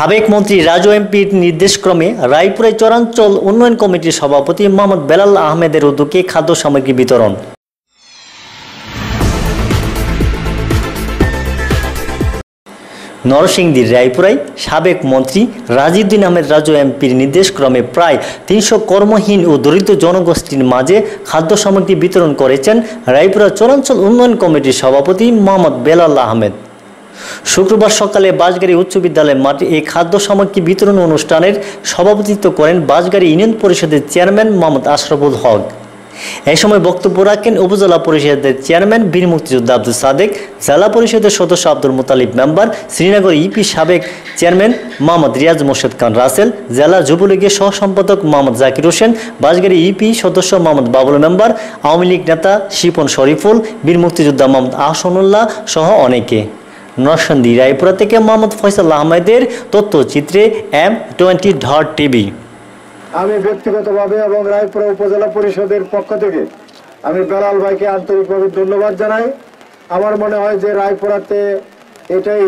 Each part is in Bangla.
সাবেক মন্ত্রী রাজু এমপির নির্দেশক্রমে রায়পুরে চরাঞ্চল উন্নয়ন কমিটির সভাপতি মোহাম্মদ বেলাল আহমেদের উদ্যোগে খাদ্য সামগ্রী বিতরণ। নরসিংদীর রায়পুরায় সাবেক মন্ত্রী রাজিউদ্দিন আহমেদ রাজু এমপির নির্দেশক্রমে প্রায় তিনশো কর্মহীন ও দরিদ্র জনগোষ্ঠীর মাঝে খাদ্য সামগ্রী বিতরণ করেছেন রায়পুরা চরাঞ্চল উন্নয়ন কমিটির সভাপতি মোহাম্মদ বেলাল আহমেদ। শুক্রবার সকালে বাঁশগাড়ি উচ্চ বিদ্যালয়ের মাঠে এই খাদ্য সামগ্রী বিতরণ অনুষ্ঠানের সভাপতিত্ব করেন বাঁশগাড়ি ইউনিয়ন পরিষদের চেয়ারম্যান মোহাম্মদ আশরাফুল হক। এই সময় বক্তব্য রাখেন উপজেলা পরিষদের চেয়ারম্যান বীর মুক্তিযোদ্ধা আব্দুল সাদেক, জেলা পরিষদের সদস্য আব্দুল মুতালিব মেম্বার, শ্রীনগর ইপি সাবেক চেয়ারম্যান মোহাম্মদ রিয়াজ মোর্শেদ খান রাসেল, জেলা যুবলীগের সহ সম্পাদক মোহাম্মদ জাকির হোসেন, বাঁশগাড়ি ইপি সদস্য মোহাম্মদ বাবুল মেম্বার, আওয়ামী লীগ নেতা শিপন শরীফুল, বীর মুক্তিযোদ্ধা মোহাম্মদ আহসানুল্লাহ সহ অনেকে। নরসন্দী রায়পুরা থেকে মোহাম্মদ ফয়সাল আহমেদের তথ্যচিত্রে এম টোয়েন্টি ডট টিভি। আমি ব্যক্তিগতভাবে এবং রায়পুরা উপজেলা পরিষদের পক্ষ থেকে আমি বেলাল ভাইকে আন্তরিকভাবে ধন্যবাদ জানাই। আমার মনে হয় যে রায়পুরাতে এটাই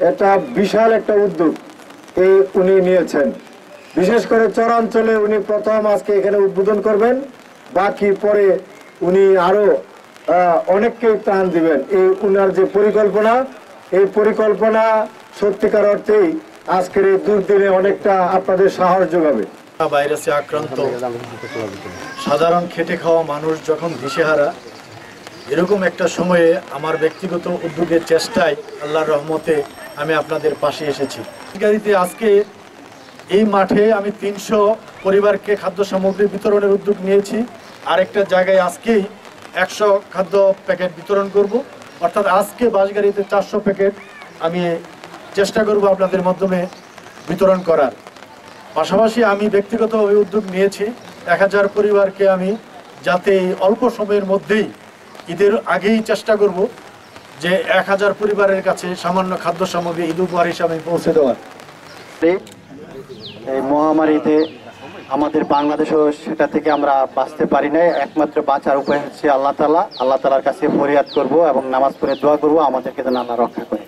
একটা বিশাল একটা উদ্যোগ এই উনি নিয়েছেন। বিশেষ করে চরাঞ্চলে উনি প্রথম আজকে এখানে উদ্বোধন করবেন বাকি পরে উনি আরও আহ, অনেককে ত্রাণ দিবেন। এই উনার যে পরিকল্পনা এই পরিকল্পনা সত্যিকার অর্থেই আজকের এই দুর্দিনে অনেকটা আপনাদের সাহস যোগাবে। ভাইরাসে আক্রান্ত, সাধারণ খেটে খাওয়া মানুষ যখন দিশেহারা, এরকম একটা সময়ে আমার ব্যক্তিগত উদ্যোগের চেষ্টায় আল্লাহর রহমতে আমি আপনাদের পাশে এসেছি। আজকে এই মাঠে আমি তিনশো পরিবারকে খাদ্য সামগ্রী বিতরণের উদ্যোগ নিয়েছি। আরেকটা জায়গায় আজকেই একশো খাদ্য প্যাকেট বিতরণ করব। অর্থাৎ আজকে বাসগাড়িতে চারশো প্যাকেট আমি চেষ্টা করব আপনাদের মাধ্যমে বিতরণ করার। পাশাপাশি আমি ব্যক্তিগত ওই উদ্যোগ নিয়েছি, এক হাজার পরিবারকে আমি যাতে অল্প সময়ের মধ্যেই ঈদের আগেই চেষ্টা করব যে এক হাজার পরিবারের কাছে সামান্য খাদ্য সামগ্রী ঈদ উপহার হিসাবে পৌঁছে দেওয়ার। এই মহামারীতে আমাদের বাংলাদেশও সেটা থেকে আমরা বাঁচতে পারি না একমাত্র বাঁচার উপায় হচ্ছে আল্লাহ তালা আল্লাহ তালার কাছে ফরিয়াদ করব এবং নামাজ পড়ে দোয়া করব। আমাদেরকে যেন আল্লাহ রক্ষা করে।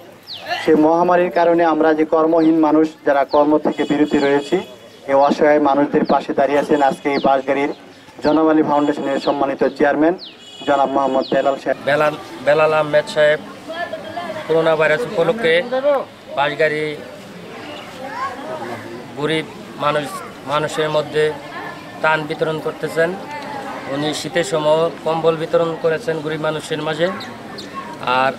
সেই মহামারীর কারণে আমরা যে কর্মহীন মানুষ, যারা কর্ম থেকে বিরতি রয়েছি, এই অসহায় মানুষদের পাশে দাঁড়িয়ে আছেন আজকে এই বাসগাড়ির জনমালী ফাউন্ডেশনের সম্মানিত চেয়ারম্যান, জনাব মোহাম্মদ বেলাল সাহেব। বেলাল বেলাল আহমেদ সাহেব করোনা ভাইরাস উপলক্ষে বাসগাড়ি গরিব মানুষ মানুষের মধ্যে ত্রাণ বিতরণ করতেছেন। উনি শীতের সময় কম্বল বিতরণ করেছেন গরিব মানুষের মাঝে। আর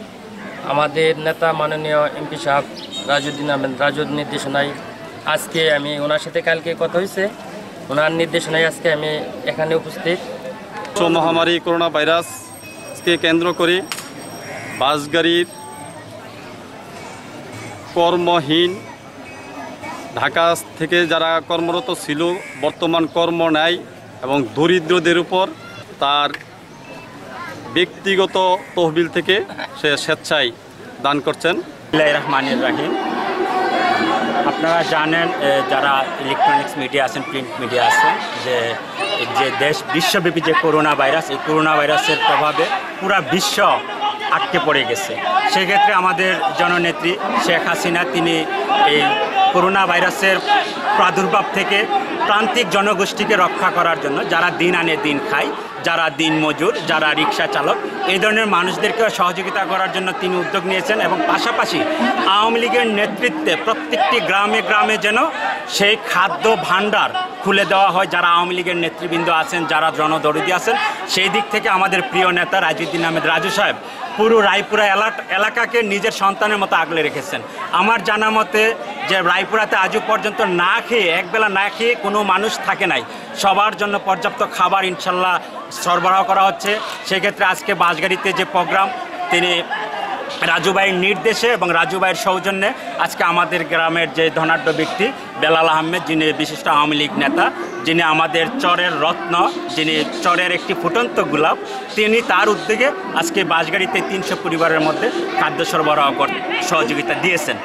আমাদের নেতা মাননীয় এমপি সাহেব রাজুদ্দিন আহমেদ রাজুর নির্দেশনায় আজকে আমি ওনার সাথে কালকে কথা হয়েছে ওনার নির্দেশনায় আজকে আমি এখানে উপস্থিত। মহামারী করোনা ভাইরাসকে কেন্দ্র করে বাসগাড়ির কর্মহীন ঢাকা থেকে যারা কর্মরত ছিল, বর্তমান কর্ম নেয় এবং দরিদ্রদের উপর তার ব্যক্তিগত তহবিল থেকে সে স্বেচ্ছায় দান করছেন। রহমানুর রাহিম। আপনারা জানেন যারা ইলেকট্রনিক্স মিডিয়া আছেন প্রিন্ট মিডিয়া আছেন, যে যে দেশ, বিশ্বব্যাপী যে করোনা ভাইরাস, এই করোনা ভাইরাসের প্রভাবে পুরা বিশ্ব আটকে পড়ে গেছে। সেক্ষেত্রে আমাদের জননেত্রী শেখ হাসিনা, তিনি এই করোনা ভাইরাসের প্রাদুর্ভাব থেকে প্রান্তিক জনগোষ্ঠীকে রক্ষা করার জন্য যারা দিন আনে দিন খায়, যারা দিন মজুর, যারা রিক্সা চালক, এই ধরনের মানুষদেরকে সহযোগিতা করার জন্য তিনি উদ্যোগ নিয়েছেন এবং পাশাপাশি আওয়ামী লীগের নেতৃত্বে প্রত্যেকটি গ্রামে গ্রামে যেন সেই খাদ্য ভাণ্ডার খুলে দেওয়া হয়, যারা আওয়ামী লীগের নেতৃবৃন্দ আছেন, যারা জনদরিদ্র আছেন। সেই দিক থেকে আমাদের প্রিয় নেতা রাজুদ্দিন আহমেদ রাজু সাহেব পুরো রায়পুরা এলাক- এলাকাকে নিজের সন্তানের মতো আগলে রেখেছেন। আমার জানা মতে যে রায়পুরাতে আজও পর্যন্ত না খেয়ে একবেলা না খেয়ে কোনো মানুষ থাকে নাই। সবার জন্য পর্যাপ্ত খাবার ইনশাল্লাহ সরবরাহ করা হচ্ছে। সেক্ষেত্রে আজকে বাসগাড়িতে যে প্রোগ্রাম, তিনি রাজুভাইয়ের নির্দেশে এবং রাজুভাইয়ের সৌজন্যে আজকে আমাদের গ্রামের যে ধনাঢ্য ব্যক্তি বেলাল আহমেদ, যিনি বিশিষ্ট আওয়ামী লীগ নেতা, যিনি আমাদের চরের রত্ন, যিনি চরের একটি ফুটন্ত গোলাপ, তিনি তার উদ্যোগে আজকে বাসগাড়িতে তিনশো পরিবারের মধ্যে খাদ্য সরবরাহ সহযোগিতা দিয়েছেন।